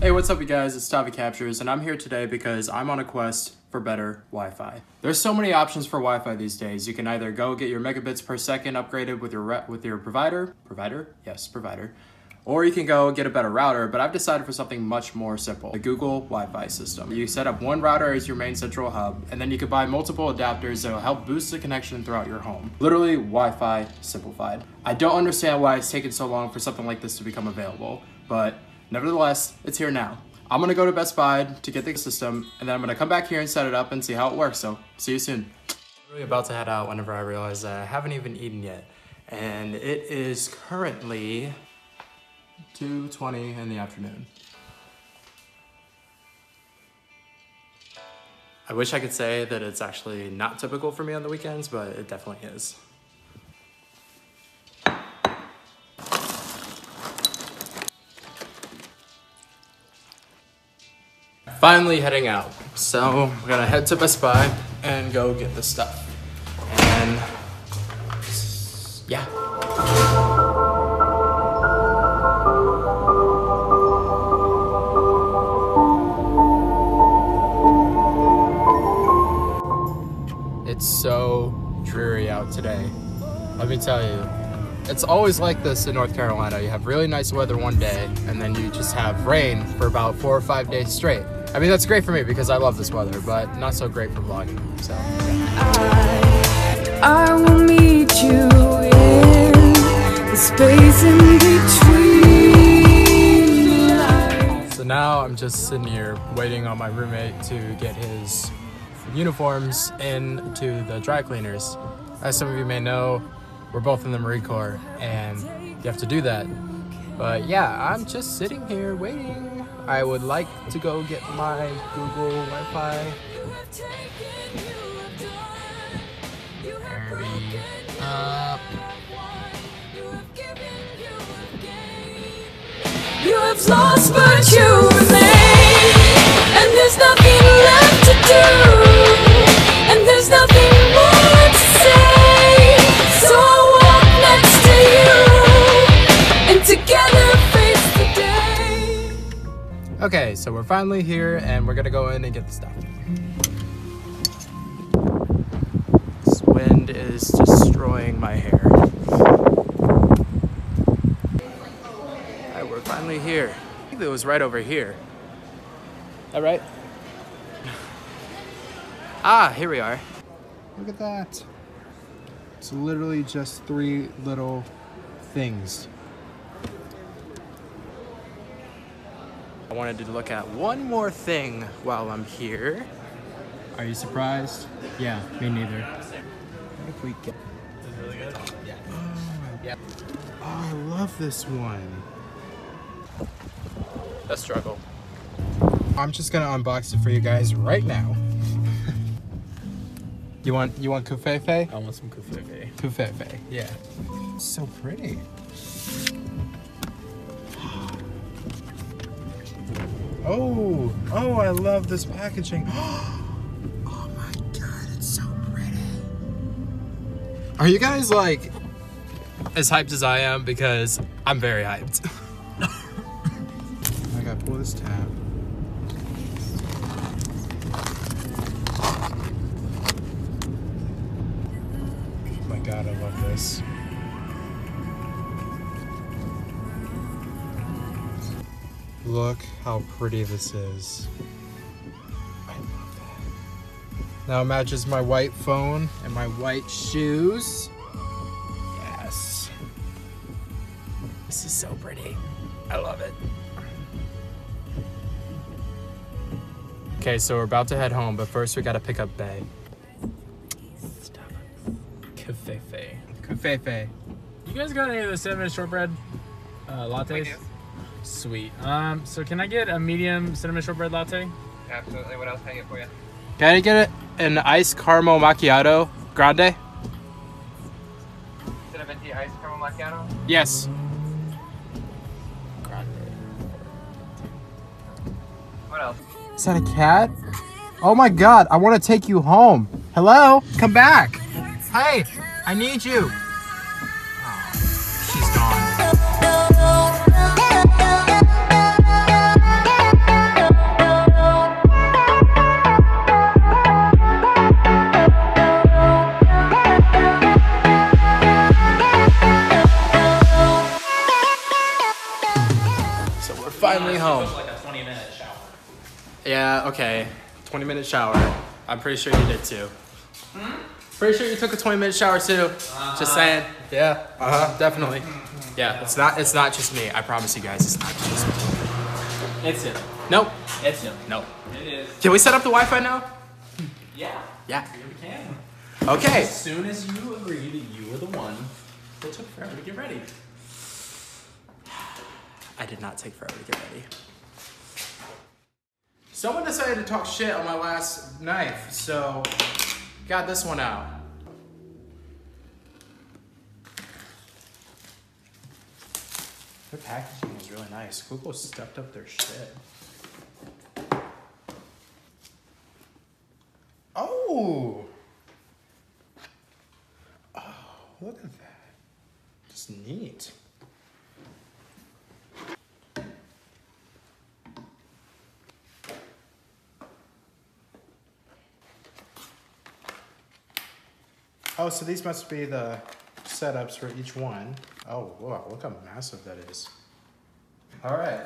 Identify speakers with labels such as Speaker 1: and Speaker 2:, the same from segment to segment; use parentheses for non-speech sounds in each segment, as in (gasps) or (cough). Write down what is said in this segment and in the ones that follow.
Speaker 1: Hey, what's up, you guys? It's Tavi Captures, and I'm here today because I'm on a quest for better Wi-Fi. There's so many options for Wi-Fi these days. You can either go get your megabits per second upgraded with your with your provider, provider, yes, provider, or you can go get a better router. But I've decided for something much more simple: the Google Wi-Fi system. You set up one router as your main central hub, and then you can buy multiple adapters that will help boost the connection throughout your home. Literally, Wi-Fi simplified. I don't understand why it's taken so long for something like this to become available, but Nevertheless, it's here now. I'm gonna go to Best Buy to get the system, and then I'm gonna come back here and set it up and see how it works. So, see you soon. I'm really about to head out whenever I realize I haven't even eaten yet, and it is currently 2:20 in the afternoon. I wish I could say that it's actually not typical for me on the weekends, but it definitely is. finally heading out. So we're gonna head to Best Buy and go get the stuff. And yeah. So dreary out today. Let me tell you. It's always like this in North Carolina. You have really nice weather one day, and then you just have rain for about four or five days straight. I mean, that's great for me because I love this weather, but not so great for vlogging. So,
Speaker 2: I will meet you in the space in between.
Speaker 1: so now I'm just sitting here waiting on my roommate to get his uniforms into the dry cleaners. As some of you may know, we're both in the Marine Corps, and you have to do that. But yeah, I'm just sitting here waiting. I would like to go get my Google Wi-Fi. Hurry up.
Speaker 2: You have lost, but you
Speaker 1: Okay, so we're finally here, and we're gonna go in and get the stuff. This wind is destroying my hair. Alright, we're finally here. I think it was right over here. All right. (laughs) Ah, here we are.
Speaker 3: Look at that. It's literally just three little things.
Speaker 1: I wanted to look at one more thing while I'm here.
Speaker 3: Are you surprised? Yeah, me neither. If we get. This is really good? Yeah. Oh, yeah. oh, I love this one.
Speaker 1: A struggle.
Speaker 3: I'm just gonna unbox it for you guys right now. (laughs) you want you want kufefe?
Speaker 1: I want some kufefe.
Speaker 3: Kufefe, yeah. So pretty. Oh, oh, I love this packaging. (gasps) Oh my god, it's so pretty.
Speaker 1: Are you guys like as hyped as I am? Because I'm very hyped. (laughs)
Speaker 3: I gotta pull this tab. Oh my god, I love this. Look how pretty this is. I love that. Now it matches my white phone and my white shoes. Yes.
Speaker 1: This is so pretty. I love it. Okay, so we're about to head home, but first we gotta pick up Bay. Kafefe.
Speaker 3: Kufefe.
Speaker 4: You guys got any of the cinnamon shortbread uh, lattes? Sweet. Um, so can I get a medium cinnamon shortbread latte?
Speaker 5: Absolutely. What else can I get for you?
Speaker 1: Can I get an iced caramel macchiato grande?
Speaker 5: Is it a venti ice caramel macchiato?
Speaker 1: Yes.
Speaker 5: What else?
Speaker 3: Is that a cat? Oh my god, I want to take you home. Hello? Come back. Hey, I need you.
Speaker 1: Yeah, okay. 20 minute shower. I'm pretty sure you did too. Pretty sure you took a 20 minute shower too. Just saying. Yeah, uh huh, definitely. Yeah, it's not it's not just me. I promise you guys, it's not just me.
Speaker 4: It's him.
Speaker 1: Nope.
Speaker 4: It's him.
Speaker 1: Nope.
Speaker 4: It is.
Speaker 1: Can we set up the Wi-Fi now?
Speaker 4: Yeah.
Speaker 1: Yeah.
Speaker 4: We can.
Speaker 1: Okay.
Speaker 4: As soon as you agree that you were the one that took forever to get ready.
Speaker 1: I did not take forever to get ready. Someone decided to talk shit on my last knife, so got this one out. Their packaging is really nice. Google stepped up their shit. Oh! Oh, look at that. Just neat. Oh, so these must be the setups for each one. Oh, wow, look how massive that is. All right.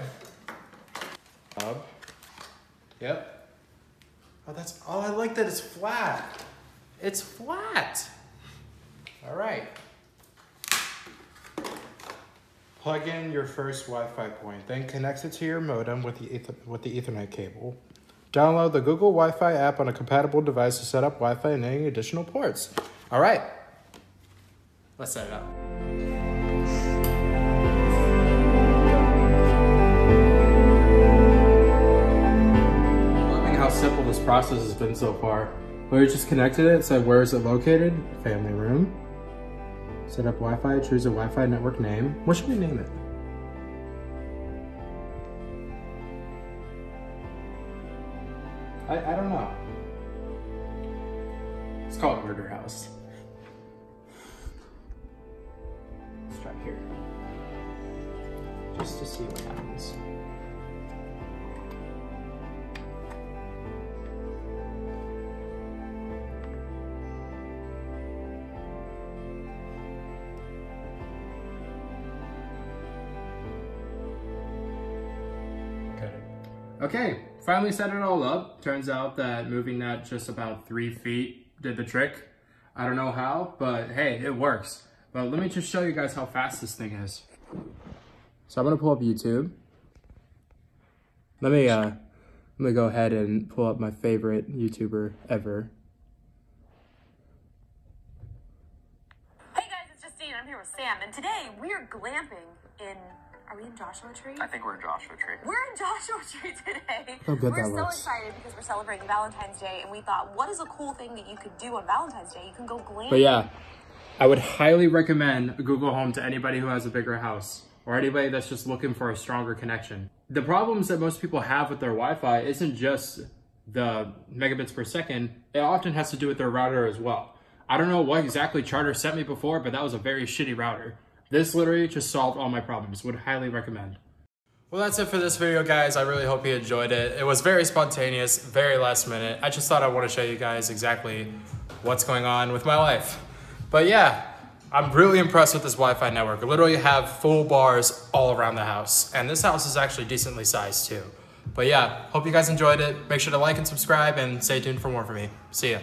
Speaker 1: Hub. Yep. Oh, that's, oh, I like that it's flat. It's flat. All right. Plug in your first Wi-Fi point, then connect it to your modem with the, with the Ethernet cable. Download the Google Wi-Fi app on a compatible device to set up Wi-Fi and any additional ports. All right. Let's set it up. Loving how simple this process has been so far. We just connected it, said where is it located? Family room. Set up Wi-Fi, choose a Wi-Fi network name. What should we name it? I, I don't know. Let's call it Murder House. Just to see what happens. Okay. Okay, finally set it all up. Turns out that moving that just about three feet did the trick. I don't know how, but hey, it works. But let me just show you guys how fast this thing is. So I'm gonna pull up YouTube. Let me uh, let me go ahead and pull up my favorite YouTuber ever.
Speaker 6: Hey guys, it's Justine. I'm here with Sam, and today we are glamping in. Are we in Joshua Tree?
Speaker 5: I think we're in Joshua Tree.
Speaker 6: We're in Joshua (laughs) Tree today.
Speaker 1: how good
Speaker 6: we're
Speaker 1: that
Speaker 6: so
Speaker 1: looks.
Speaker 6: excited because we're celebrating Valentine's Day, and we thought, what is a cool thing that you could do on Valentine's Day? You can go glamping.
Speaker 1: But yeah, I would highly recommend Google Home to anybody who has a bigger house or anybody that's just looking for a stronger connection. The problems that most people have with their Wi-Fi isn't just the megabits per second, it often has to do with their router as well. I don't know what exactly Charter sent me before, but that was a very shitty router. This literally just solved all my problems. Would highly recommend. Well, that's it for this video, guys. I really hope you enjoyed it. It was very spontaneous, very last minute. I just thought I want to show you guys exactly what's going on with my life. But yeah, I'm really impressed with this Wi-Fi network. Literally have full bars all around the house. And this house is actually decently sized too. But yeah, hope you guys enjoyed it. Make sure to like and subscribe and stay tuned for more from me. See ya.